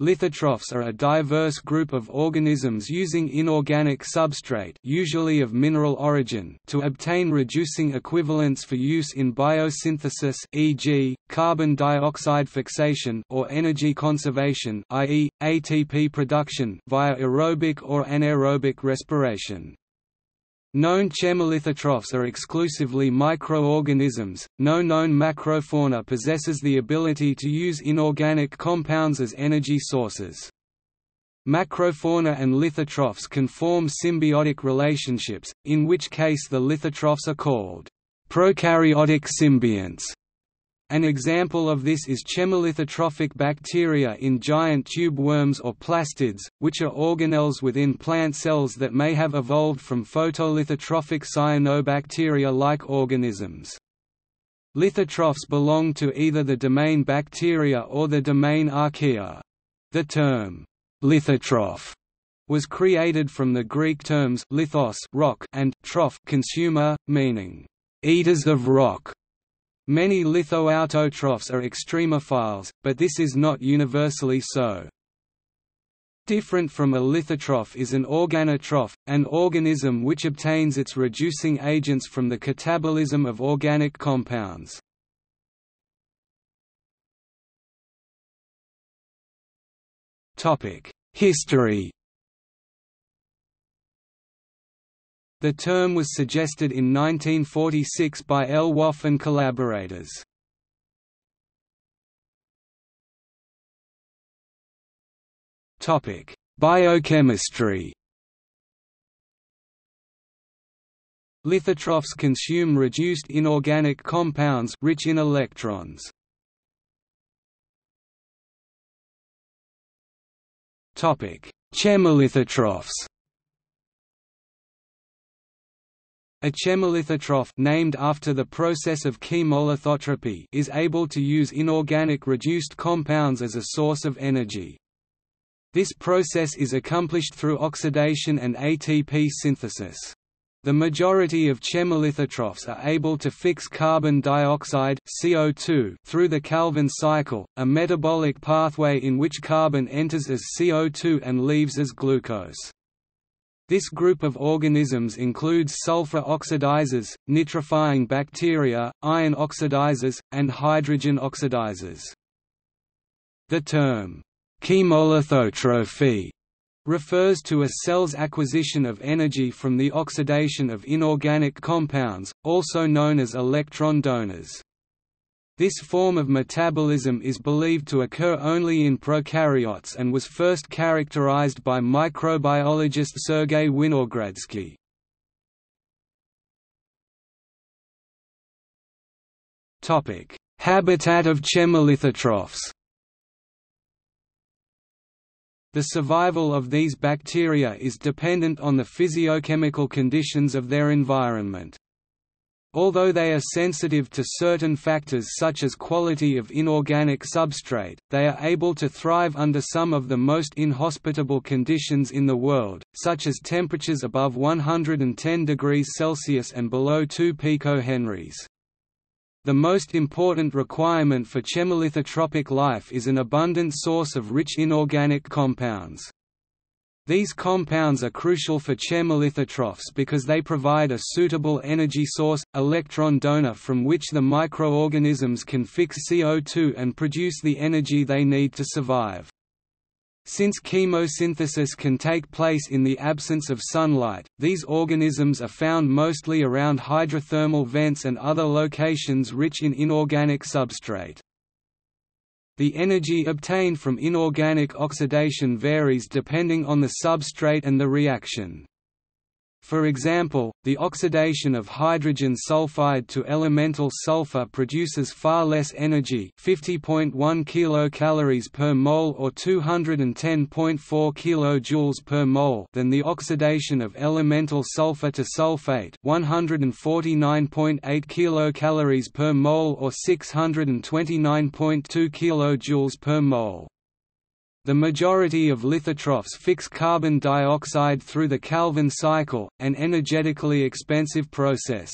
Lithotrophs are a diverse group of organisms using inorganic substrate usually of mineral origin to obtain reducing equivalents for use in biosynthesis e.g., carbon dioxide fixation or energy conservation i.e., ATP production via aerobic or anaerobic respiration. Known chemolithotrophs are exclusively microorganisms. No known macrofauna possesses the ability to use inorganic compounds as energy sources. Macrofauna and lithotrophs can form symbiotic relationships, in which case the lithotrophs are called prokaryotic symbionts. An example of this is chemolithotrophic bacteria in giant tube worms or plastids, which are organelles within plant cells that may have evolved from photolithotrophic cyanobacteria-like organisms. Lithotrophs belong to either the domain Bacteria or the domain Archaea. The term, lithotroph, was created from the Greek terms lithos rock and troph consumer, meaning, eaters of rock. Many lithoautotrophs are extremophiles, but this is not universally so. Different from a lithotroph is an organotroph, an organism which obtains its reducing agents from the catabolism of organic compounds. History The term was suggested in 1946 by Lwoff and collaborators. Biochemistry Lithotrophs consume reduced inorganic compounds rich in electrons. Topic: Chemolithotrophs. A chemolithotroph named after the process of chemolithotrophy is able to use inorganic reduced compounds as a source of energy. This process is accomplished through oxidation and ATP synthesis. The majority of chemolithotrophs are able to fix carbon dioxide CO2 through the Calvin cycle, a metabolic pathway in which carbon enters as CO2 and leaves as glucose. This group of organisms includes sulfur oxidizers, nitrifying bacteria, iron oxidizers, and hydrogen oxidizers. The term, chemolithotrophy, refers to a cell's acquisition of energy from the oxidation of inorganic compounds, also known as electron donors. This form of metabolism is believed to occur only in prokaryotes and was first characterized by microbiologist Sergei Winogradsky. Habitat of chemolithotrophs The survival of these bacteria is dependent on the physiochemical conditions of their environment. Although they are sensitive to certain factors such as quality of inorganic substrate, they are able to thrive under some of the most inhospitable conditions in the world, such as temperatures above 110 degrees Celsius and below 2 picohenries. The most important requirement for chemolithotrophic life is an abundant source of rich inorganic compounds. These compounds are crucial for chemolithotrophs because they provide a suitable energy source, electron donor from which the microorganisms can fix CO2 and produce the energy they need to survive. Since chemosynthesis can take place in the absence of sunlight, these organisms are found mostly around hydrothermal vents and other locations rich in inorganic substrate. The energy obtained from inorganic oxidation varies depending on the substrate and the reaction. For example, the oxidation of hydrogen sulfide to elemental sulfur produces far less energy 50.1 kilocalories per mole or 210.4 kilojoules per mole than the oxidation of elemental sulfur to sulfate 149.8 kilocalories per mole or 629.2 kilojoules per mole. The majority of lithotrophs fix carbon dioxide through the Calvin cycle, an energetically expensive process.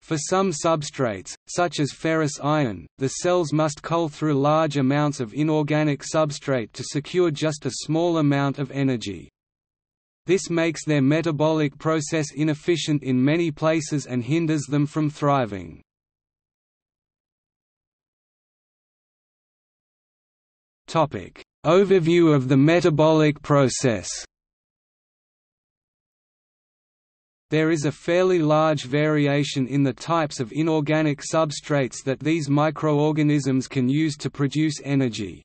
For some substrates, such as ferrous iron, the cells must cull through large amounts of inorganic substrate to secure just a small amount of energy. This makes their metabolic process inefficient in many places and hinders them from thriving. Overview of the metabolic process There is a fairly large variation in the types of inorganic substrates that these microorganisms can use to produce energy.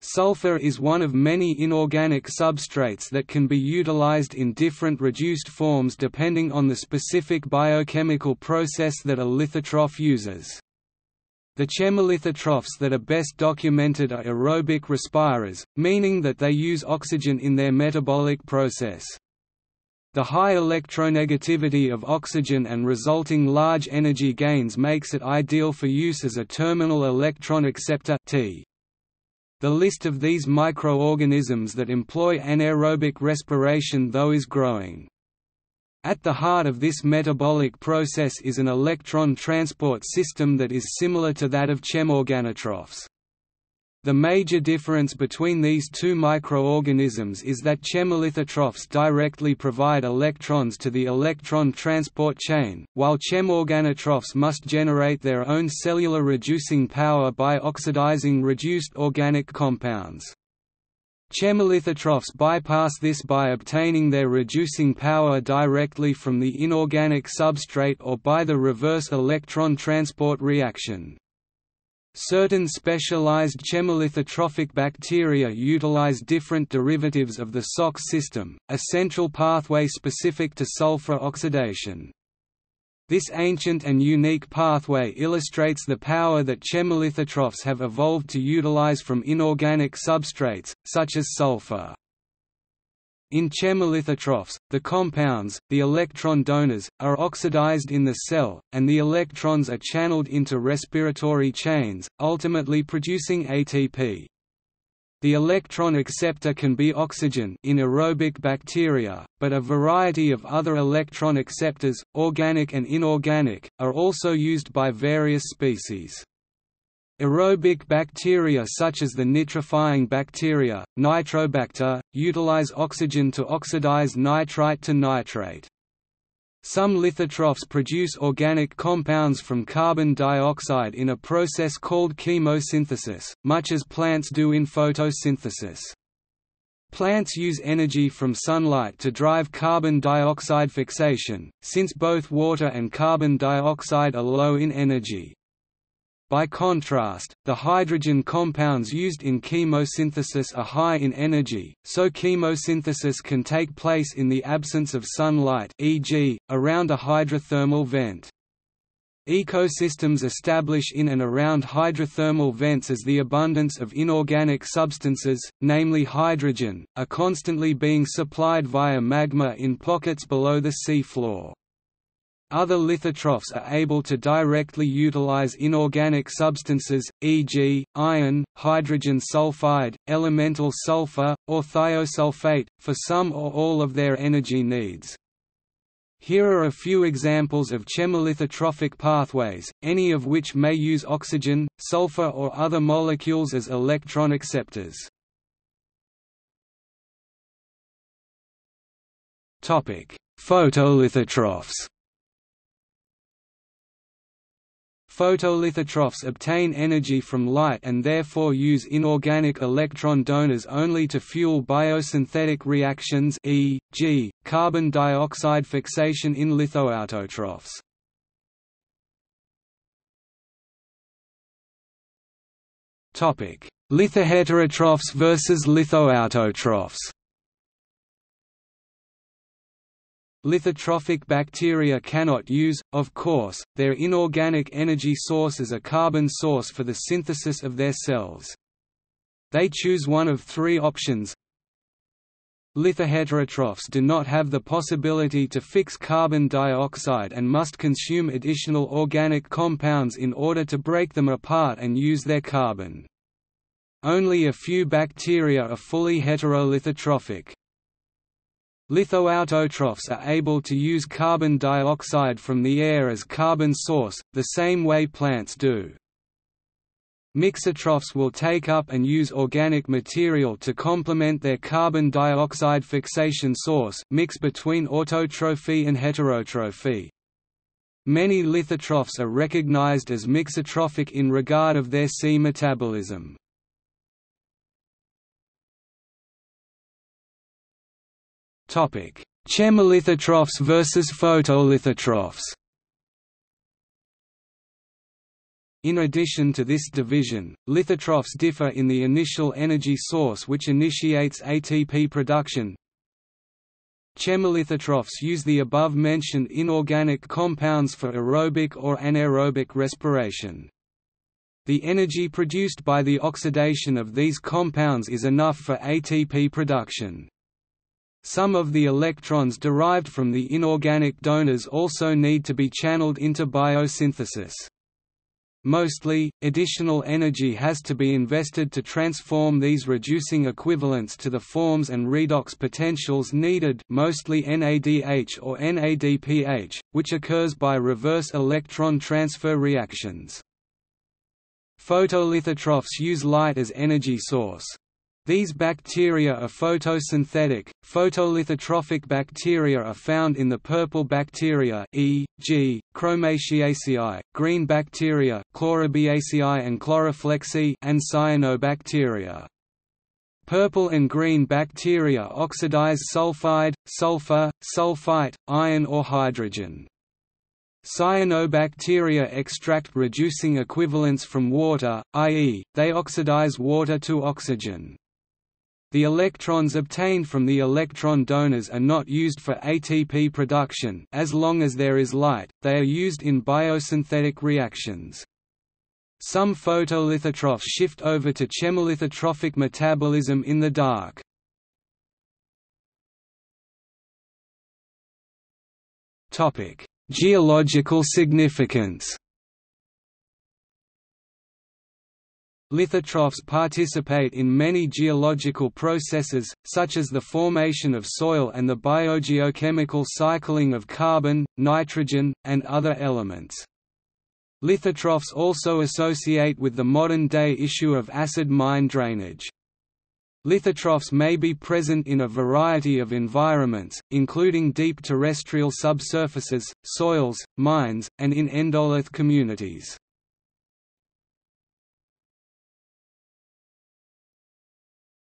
Sulfur is one of many inorganic substrates that can be utilized in different reduced forms depending on the specific biochemical process that a lithotroph uses. The chemolithotrophs that are best documented are aerobic respirers, meaning that they use oxygen in their metabolic process. The high electronegativity of oxygen and resulting large energy gains makes it ideal for use as a terminal electron acceptor T. The list of these microorganisms that employ anaerobic respiration though is growing. At the heart of this metabolic process is an electron transport system that is similar to that of chemorganotrophs. The major difference between these two microorganisms is that chemolithotrophs directly provide electrons to the electron transport chain, while chemorganotrophs must generate their own cellular reducing power by oxidizing reduced organic compounds. Chemolithotrophs bypass this by obtaining their reducing power directly from the inorganic substrate or by the reverse electron transport reaction. Certain specialized chemolithotrophic bacteria utilize different derivatives of the SOX system, a central pathway specific to sulfur oxidation. This ancient and unique pathway illustrates the power that chemolithotrophs have evolved to utilize from inorganic substrates, such as sulfur. In chemolithotrophs, the compounds, the electron donors, are oxidized in the cell, and the electrons are channeled into respiratory chains, ultimately producing ATP. The electron acceptor can be oxygen in aerobic bacteria, but a variety of other electron acceptors, organic and inorganic, are also used by various species. Aerobic bacteria such as the nitrifying bacteria, Nitrobacter, utilize oxygen to oxidize nitrite to nitrate. Some lithotrophs produce organic compounds from carbon dioxide in a process called chemosynthesis, much as plants do in photosynthesis. Plants use energy from sunlight to drive carbon dioxide fixation, since both water and carbon dioxide are low in energy. By contrast, the hydrogen compounds used in chemosynthesis are high in energy, so chemosynthesis can take place in the absence of sunlight e.g., around a hydrothermal vent. Ecosystems establish in and around hydrothermal vents as the abundance of inorganic substances, namely hydrogen, are constantly being supplied via magma in pockets below the sea floor. Other lithotrophs are able to directly utilize inorganic substances, e.g., iron, hydrogen sulfide, elemental sulfur, or thiosulfate, for some or all of their energy needs. Here are a few examples of chemolithotrophic pathways, any of which may use oxygen, sulfur or other molecules as electron acceptors. Photolithotrophs Photolithotrophs obtain energy from light and therefore use inorganic electron donors only to fuel biosynthetic reactions e.g., carbon dioxide fixation in lithoautotrophs. Lithoheterotrophs versus lithoautotrophs Lithotrophic bacteria cannot use, of course, their inorganic energy source as a carbon source for the synthesis of their cells. They choose one of three options. Lithoheterotrophs do not have the possibility to fix carbon dioxide and must consume additional organic compounds in order to break them apart and use their carbon. Only a few bacteria are fully heterolithotrophic. Lithoautotrophs are able to use carbon dioxide from the air as carbon source, the same way plants do. Mixotrophs will take up and use organic material to complement their carbon dioxide fixation source mix between autotrophy and heterotrophy. Many lithotrophs are recognized as mixotrophic in regard of their C metabolism. Chemolithotrophs versus photolithotrophs In addition to this division, lithotrophs differ in the initial energy source which initiates ATP production. Chemolithotrophs use the above-mentioned inorganic compounds for aerobic or anaerobic respiration. The energy produced by the oxidation of these compounds is enough for ATP production. Some of the electrons derived from the inorganic donors also need to be channeled into biosynthesis. Mostly, additional energy has to be invested to transform these reducing equivalents to the forms and redox potentials needed mostly NADH or NADPH, which occurs by reverse electron transfer reactions. Photolithotrophs use light as energy source. These bacteria are photosynthetic. Photolithotrophic bacteria are found in the purple bacteria e.g., Chromatiaceae, green bacteria Chlorobiaceae and Chloroflexi and cyanobacteria. Purple and green bacteria oxidize sulfide, sulfur, sulfite, iron or hydrogen. Cyanobacteria extract reducing equivalents from water, i.e., they oxidize water to oxygen. The electrons obtained from the electron donors are not used for ATP production as long as there is light, they are used in biosynthetic reactions. Some photolithotrophs shift over to chemolithotrophic metabolism in the dark. Geological significance Lithotrophs participate in many geological processes, such as the formation of soil and the biogeochemical cycling of carbon, nitrogen, and other elements. Lithotrophs also associate with the modern-day issue of acid mine drainage. Lithotrophs may be present in a variety of environments, including deep terrestrial subsurfaces, soils, mines, and in endolith communities.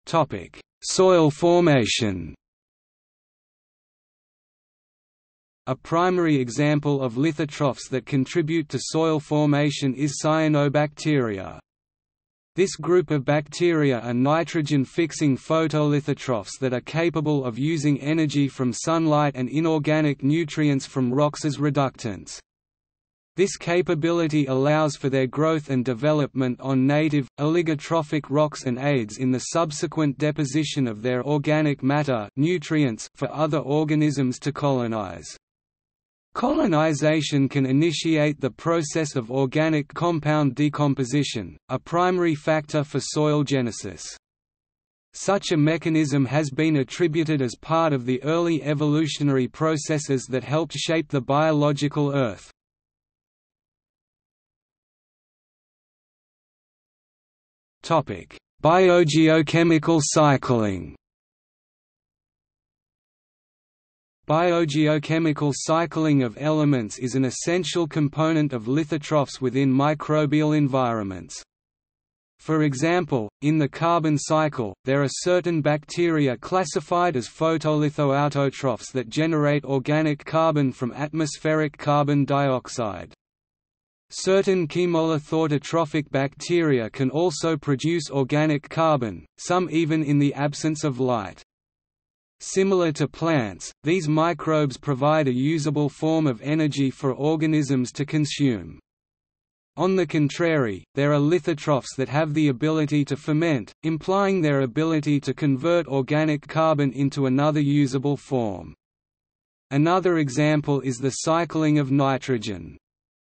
Topic: Soil formation. A primary example of lithotrophs that contribute to soil formation is cyanobacteria. This group of bacteria are nitrogen-fixing photolithotrophs that are capable of using energy from sunlight and inorganic nutrients from rocks as reductants. This capability allows for their growth and development on native, oligotrophic rocks and aids in the subsequent deposition of their organic matter nutrients for other organisms to colonize. Colonization can initiate the process of organic compound decomposition, a primary factor for soil genesis. Such a mechanism has been attributed as part of the early evolutionary processes that helped shape the biological Earth. Biogeochemical cycling Biogeochemical cycling of elements is an essential component of lithotrophs within microbial environments. For example, in the carbon cycle, there are certain bacteria classified as photolithoautotrophs that generate organic carbon from atmospheric carbon dioxide. Certain chemolithotrophic bacteria can also produce organic carbon, some even in the absence of light. Similar to plants, these microbes provide a usable form of energy for organisms to consume. On the contrary, there are lithotrophs that have the ability to ferment, implying their ability to convert organic carbon into another usable form. Another example is the cycling of nitrogen.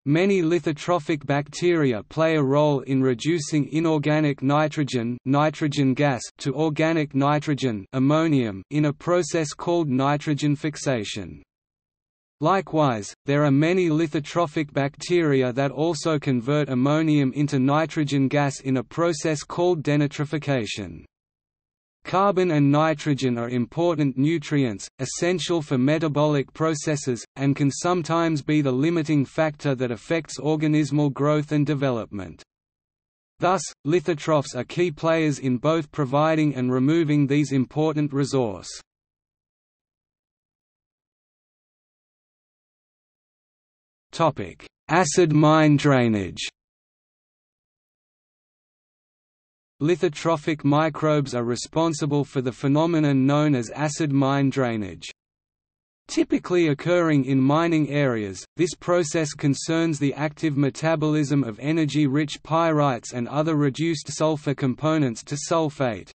Many lithotrophic bacteria play a role in reducing inorganic nitrogen, nitrogen gas to organic nitrogen ammonium in a process called nitrogen fixation. Likewise, there are many lithotrophic bacteria that also convert ammonium into nitrogen gas in a process called denitrification. Carbon and nitrogen are important nutrients, essential for metabolic processes, and can sometimes be the limiting factor that affects organismal growth and development. Thus, lithotrophs are key players in both providing and removing these important resource. Acid mine drainage Lithotrophic microbes are responsible for the phenomenon known as acid mine drainage. Typically occurring in mining areas, this process concerns the active metabolism of energy-rich pyrites and other reduced sulfur components to sulfate.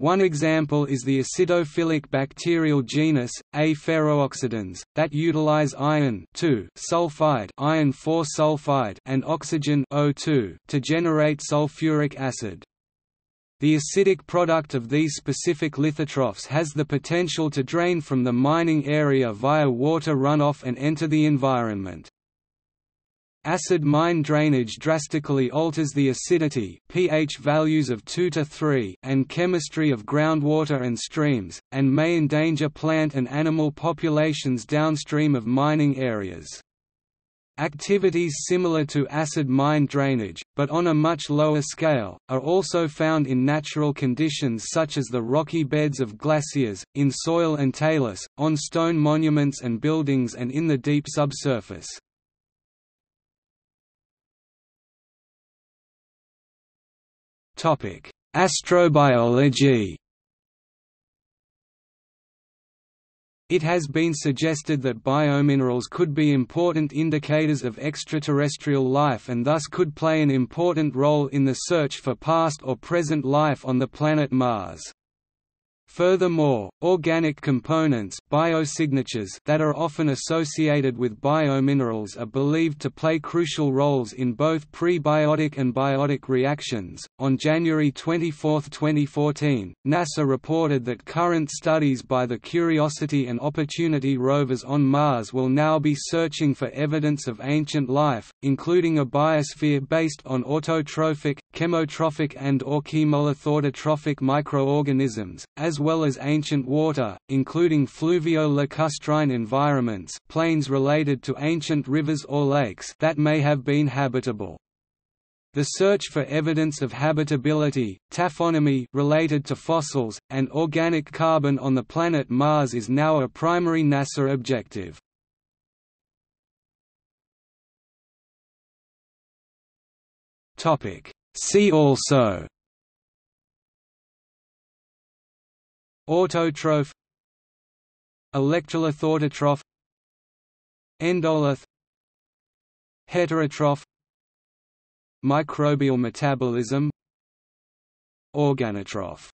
One example is the acidophilic bacterial genus, A. ferrooxidans, that utilize iron sulfide, iron sulfide and oxygen O2 to generate sulfuric acid. The acidic product of these specific lithotrophs has the potential to drain from the mining area via water runoff and enter the environment. Acid mine drainage drastically alters the acidity pH values of 2 to 3 and chemistry of groundwater and streams, and may endanger plant and animal populations downstream of mining areas. Activities similar to acid mine drainage, but on a much lower scale, are also found in natural conditions such as the rocky beds of glaciers, in soil and talus, on stone monuments and buildings and in the deep subsurface. Topic: Astrobiology. It has been suggested that biominerals could be important indicators of extraterrestrial life and thus could play an important role in the search for past or present life on the planet Mars. Furthermore, organic components biosignatures that are often associated with biominerals are believed to play crucial roles in both prebiotic and biotic reactions. On January 24, 2014, NASA reported that current studies by the Curiosity and Opportunity rovers on Mars will now be searching for evidence of ancient life, including a biosphere based on autotrophic, chemotrophic and or chemolithotrophic microorganisms, as well as ancient water, including fluvio-lacustrine environments plains related to ancient rivers or lakes that may have been habitable. The search for evidence of habitability, taphonomy related to fossils, and organic carbon on the planet Mars is now a primary NASA objective. Topic See also Autotroph Electrolith Endolith Heterotroph Microbial metabolism Organotroph